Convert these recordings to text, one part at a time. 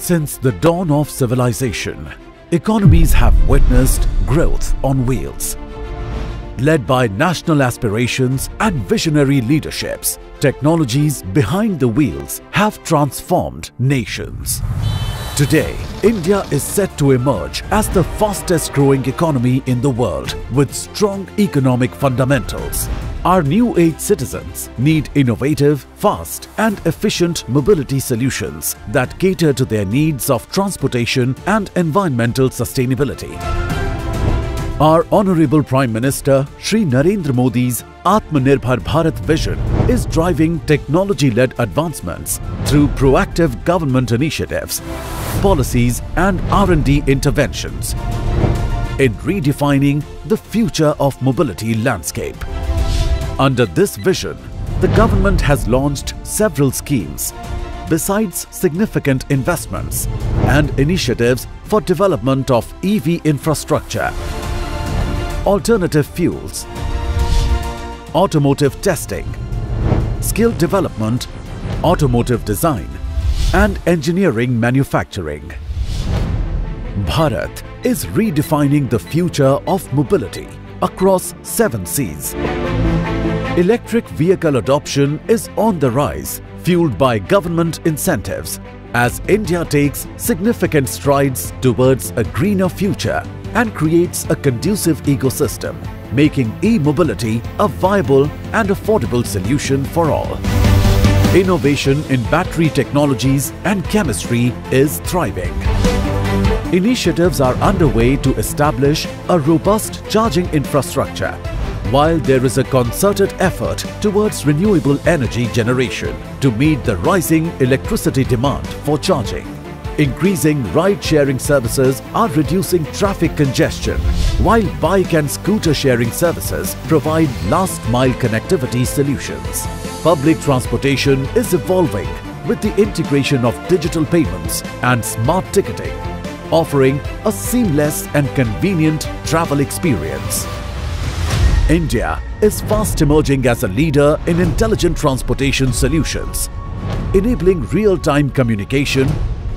Since the dawn of civilization, economies have witnessed growth on wheels. Led by national aspirations and visionary leaderships, technologies behind the wheels have transformed nations. Today, India is set to emerge as the fastest growing economy in the world with strong economic fundamentals. Our new age citizens need innovative, fast and efficient mobility solutions that cater to their needs of transportation and environmental sustainability. Our Honorable Prime Minister Shri Narendra Modi's Atmanirbhar Bharat vision is driving technology-led advancements through proactive government initiatives, policies and R&D interventions in redefining the future of mobility landscape. Under this vision, the government has launched several schemes besides significant investments and initiatives for development of EV infrastructure alternative fuels, automotive testing, skill development, automotive design and engineering manufacturing. Bharat is redefining the future of mobility across seven seas. Electric vehicle adoption is on the rise, fueled by government incentives as India takes significant strides towards a greener future and creates a conducive ecosystem, making e-mobility a viable and affordable solution for all. Innovation in battery technologies and chemistry is thriving. Initiatives are underway to establish a robust charging infrastructure, while there is a concerted effort towards renewable energy generation to meet the rising electricity demand for charging. Increasing ride-sharing services are reducing traffic congestion, while bike and scooter sharing services provide last-mile connectivity solutions. Public transportation is evolving with the integration of digital payments and smart ticketing, offering a seamless and convenient travel experience. India is fast emerging as a leader in intelligent transportation solutions, enabling real-time communication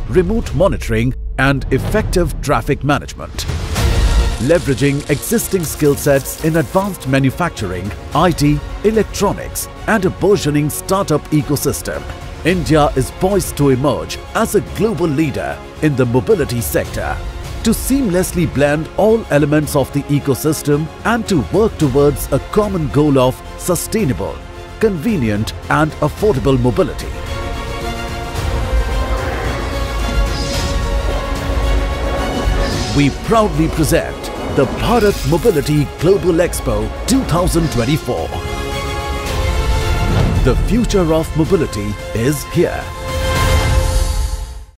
remote monitoring and effective traffic management. Leveraging existing skill sets in advanced manufacturing, IT, electronics and a burgeoning startup ecosystem, India is poised to emerge as a global leader in the mobility sector. To seamlessly blend all elements of the ecosystem and to work towards a common goal of sustainable, convenient and affordable mobility. we proudly present the Bharat Mobility Global Expo 2024. The future of mobility is here.